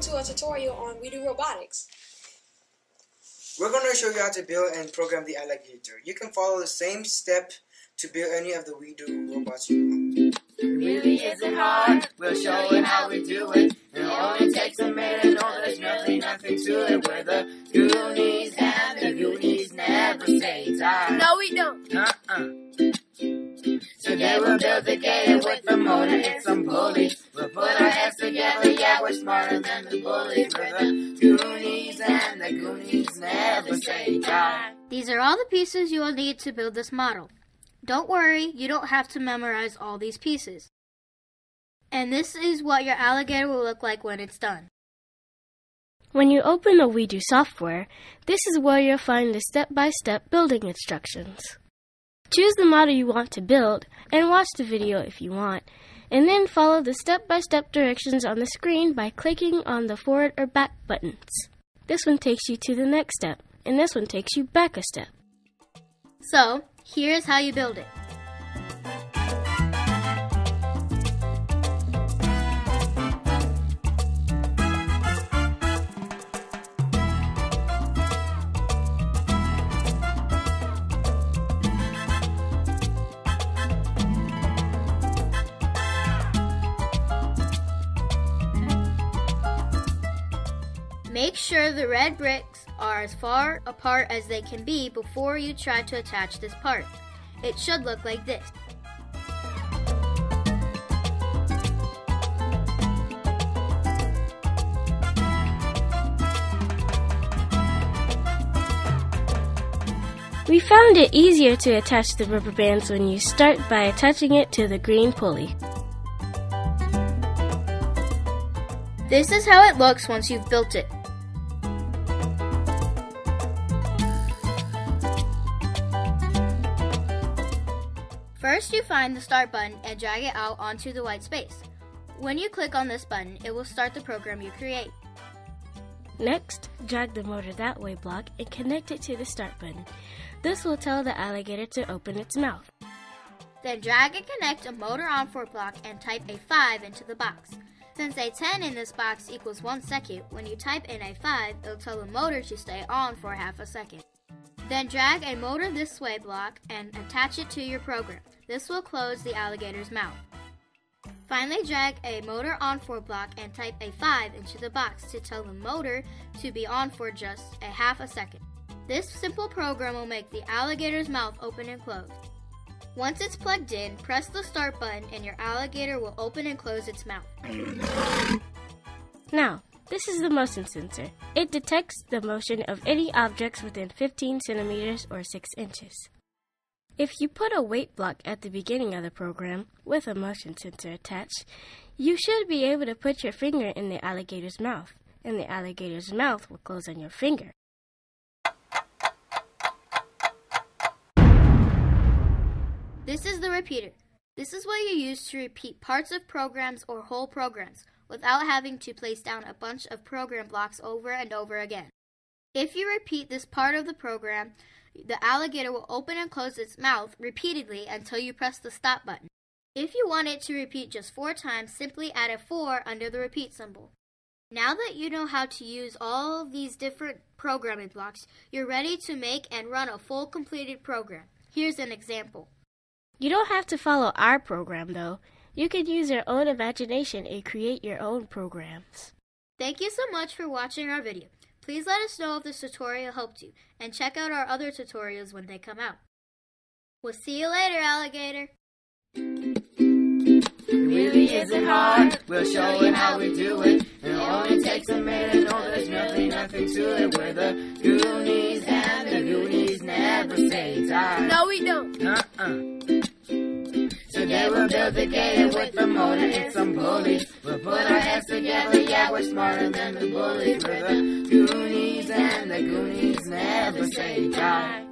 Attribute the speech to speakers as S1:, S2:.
S1: welcome to a tutorial on WeDo Robotics.
S2: We're going to show you how to build and program the alligator. You can follow the same step to build any of the WeDo robots you want.
S3: It really isn't hard, we'll show you how we do it. It only takes a minute, no there's really nothing to it. We're the Goonies and the Goonies never stay tired.
S4: No, we don't.
S3: Uh-uh. Today we'll build the gator with the motor and some pulleys. We'll put our heads together, yeah, we're smarter than the bullies. We're the Goonies and the Goonies never stay tired.
S4: These are all the pieces you will need to build this model. Don't worry, you don't have to memorize all these pieces. And this is what your alligator will look like when it's done.
S5: When you open the WeDo software, this is where you'll find the step-by-step building instructions. Choose the model you want to build and watch the video if you want, and then follow the step-by-step directions on the screen by clicking on the forward or back buttons. This one takes you to the next step, and this one takes you back a step.
S4: So, here's how you build it. Make sure the red bricks are as far apart as they can be before you try to attach this part. It should look like this.
S5: We found it easier to attach the rubber bands when you start by attaching it to the green pulley.
S4: This is how it looks once you've built it. First, you find the start button and drag it out onto the white space. When you click on this button, it will start the program you create.
S5: Next, drag the motor that way block and connect it to the start button. This will tell the alligator to open its mouth.
S4: Then drag and connect a motor on for block and type a 5 into the box. Since a 10 in this box equals 1 second, when you type in a 5, it'll tell the motor to stay on for half a second. Then drag a motor this way block and attach it to your program. This will close the alligator's mouth. Finally, drag a motor on for block and type a 5 into the box to tell the motor to be on for just a half a second. This simple program will make the alligator's mouth open and close. Once it's plugged in, press the start button and your alligator will open and close its mouth.
S5: Now, this is the motion sensor. It detects the motion of any objects within 15 centimeters or 6 inches. If you put a wait block at the beginning of the program with a motion sensor attached, you should be able to put your finger in the alligator's mouth, and the alligator's mouth will close on your finger.
S4: This is the repeater. This is what you use to repeat parts of programs or whole programs without having to place down a bunch of program blocks over and over again. If you repeat this part of the program, the alligator will open and close its mouth repeatedly until you press the stop button. If you want it to repeat just four times, simply add a 4 under the repeat symbol. Now that you know how to use all these different programming blocks, you're ready to make and run a full completed program. Here's an example.
S5: You don't have to follow our program though. You can use your own imagination and create your own programs.
S4: Thank you so much for watching our video. Please let us know if this tutorial helped you, and check out our other tutorials when they come out. We'll see you later, alligator!
S3: It really isn't hard, we'll show you how we do it. It only takes a minute, no there's really nothing to it. We're the Goonies and the Goonies never stay tired.
S4: No, we don't.
S3: Uh-uh. Gator with the motor and some pulleys. We'll put our heads together, yeah, we're smarter than the bullies. We're the Goonies and the Goonies never say tired.